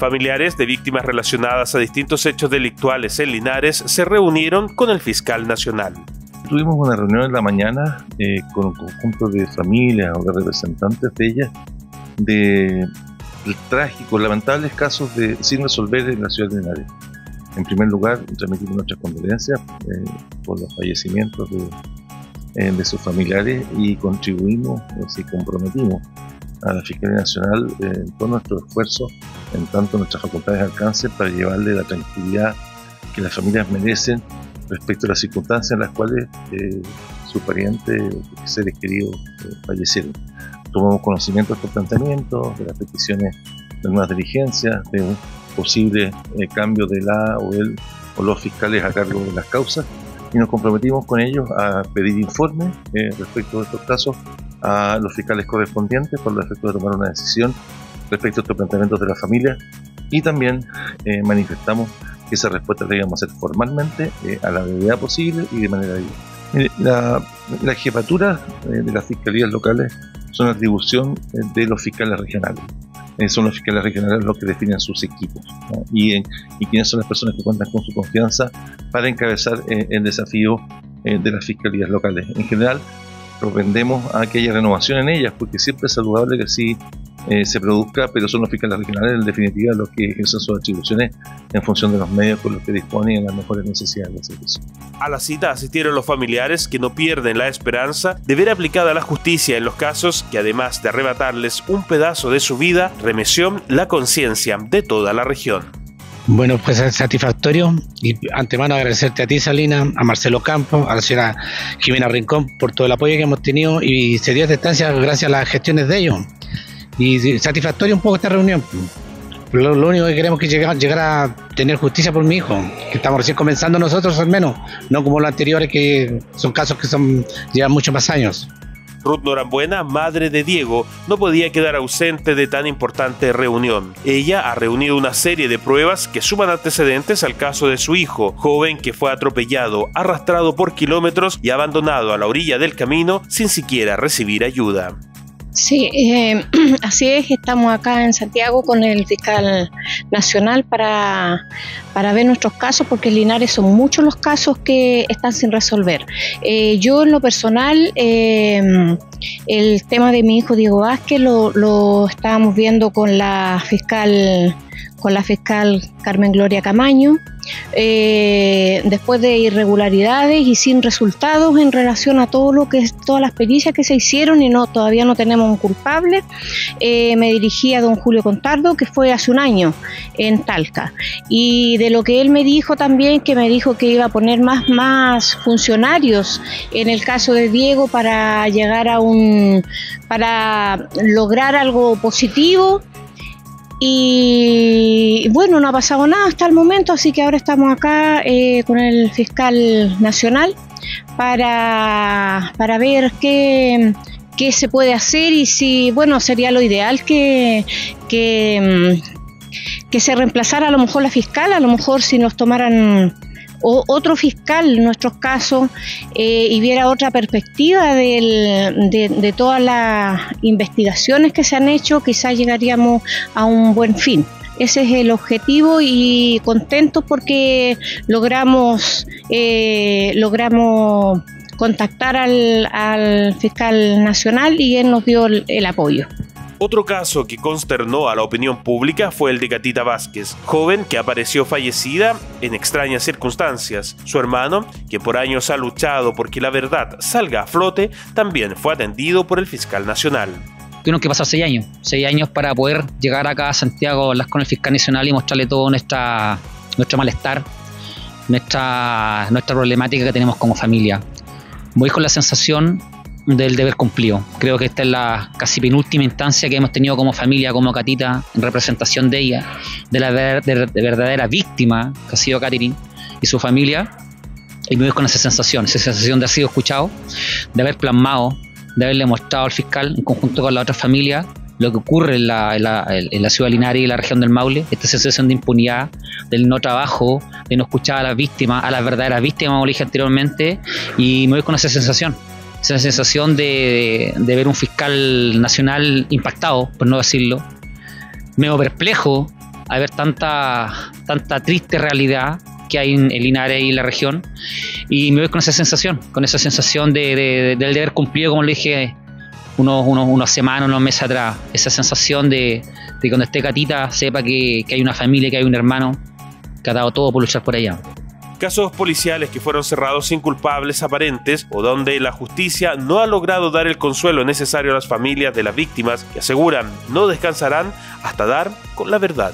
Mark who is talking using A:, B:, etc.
A: Familiares de víctimas relacionadas a distintos hechos delictuales en Linares se reunieron con el fiscal nacional.
B: Tuvimos una reunión en la mañana eh, con un conjunto de familias o de representantes de ellas de trágicos, lamentables casos de sin resolver en la ciudad de Linares. En primer lugar, transmitimos nuestras condolencias eh, por los fallecimientos de, eh, de, sus familiares y contribuimos y comprometimos a la Fiscalía Nacional eh, con nuestro esfuerzo, en tanto nuestras facultades de alcance, para llevarle la tranquilidad que las familias merecen respecto a las circunstancias en las cuales eh, su pariente, seres queridos eh, fallecieron. Tomamos conocimiento de estos planteamientos, de las peticiones de nuevas diligencias, de un posible eh, cambio de la o el o los fiscales a cargo de las causas y nos comprometimos con ellos a pedir informes eh, respecto a estos casos a los fiscales correspondientes por el efecto de tomar una decisión respecto a estos planteamientos de la familia y también eh, manifestamos que esa respuesta la íbamos a hacer formalmente eh, a la brevedad posible y de manera libre. La, la jefatura eh, de las fiscalías locales son atribución eh, de los fiscales regionales. Eh, son los fiscales regionales los que definen sus equipos ¿no? y, y quiénes son las personas que cuentan con su confianza para encabezar el desafío de las fiscalías locales. En general, propendemos a que haya renovación en ellas, porque siempre es saludable que sí eh, se produzca, pero son los fiscales regionales en definitiva los que ejercen sus atribuciones en función de los medios con los que disponen en las mejores necesidades del servicio.
A: A la cita asistieron los familiares que no pierden la esperanza de ver aplicada la justicia en los casos que además de arrebatarles un pedazo de su vida, remeció la conciencia de toda la región.
C: Bueno, pues es satisfactorio y antemano agradecerte a ti, Salina, a Marcelo Campos, a la señora Jimena Rincón por todo el apoyo que hemos tenido y se dio esta estancia gracias a las gestiones de ellos. Y satisfactorio un poco esta reunión. Lo, lo único que queremos es que llegar, llegar, a tener justicia por mi hijo, que estamos recién comenzando nosotros al menos, no como los anteriores que son casos que son llevan muchos más años.
A: Ruth Norambuena, madre de Diego, no podía quedar ausente de tan importante reunión. Ella ha reunido una serie de pruebas que suman antecedentes al caso de su hijo, joven que fue atropellado, arrastrado por kilómetros y abandonado a la orilla del camino sin siquiera recibir ayuda.
D: Sí, eh, así es, estamos acá en Santiago con el fiscal nacional para, para ver nuestros casos, porque en Linares son muchos los casos que están sin resolver. Eh, yo en lo personal, eh, el tema de mi hijo Diego Vázquez lo, lo estábamos viendo con la fiscal con la fiscal Carmen Gloria Camaño, eh, después de irregularidades y sin resultados en relación a todo lo que todas las pericias que se hicieron y no todavía no tenemos un culpable, eh, me dirigí a don Julio Contardo, que fue hace un año en Talca. Y de lo que él me dijo también, que me dijo que iba a poner más, más funcionarios en el caso de Diego para llegar a un, para lograr algo positivo y bueno, no ha pasado nada hasta el momento, así que ahora estamos acá eh, con el fiscal nacional para, para ver qué, qué, se puede hacer y si, bueno, sería lo ideal que, que, que se reemplazara a lo mejor la fiscal, a lo mejor si nos tomaran o otro fiscal en nuestros casos eh, y viera otra perspectiva del, de, de, todas las investigaciones que se han hecho, quizás llegaríamos a un buen fin. Ese es el objetivo y contentos porque logramos, eh, logramos contactar al, al, fiscal nacional y él nos dio el, el apoyo.
A: Otro caso que consternó a la opinión pública fue el de Gatita Vázquez, joven que apareció fallecida en extrañas circunstancias. Su hermano, que por años ha luchado porque la verdad salga a flote, también fue atendido por el fiscal nacional.
E: Tuvieron que pasar seis años, seis años para poder llegar acá a Santiago con el fiscal nacional y mostrarle todo nuestra, nuestro malestar, nuestra, nuestra problemática que tenemos como familia. Voy con la sensación del deber cumplido. Creo que esta es la casi penúltima instancia que hemos tenido como familia, como Catita, en representación de ella, de la de, de, de verdadera víctima que ha sido Catherine y su familia. Y me voy con esa sensación, esa sensación de haber sido escuchado, de haber plasmado, de haberle mostrado al fiscal en conjunto con la otra familia lo que ocurre en la, en la, ciudad Linares y la región del Maule, esta sensación de impunidad, del no trabajo, de no escuchar a las víctimas, a las verdaderas víctimas, como dije anteriormente, y me voy con esa sensación esa sensación de, de, ver un fiscal nacional impactado, por no decirlo, medio perplejo a ver tanta, tanta triste realidad que hay en Linares y la región. Y me voy con esa sensación, con esa sensación de, del deber cumplido, como le dije unos, unos, unas semanas, unos meses atrás. Esa sensación de, de cuando esté Catita sepa que, que hay una familia, que hay un hermano que ha dado todo por luchar por ella
A: casos policiales que fueron cerrados sin culpables aparentes o donde la justicia no ha logrado dar el consuelo necesario a las familias de las víctimas que aseguran no descansarán hasta dar con la verdad.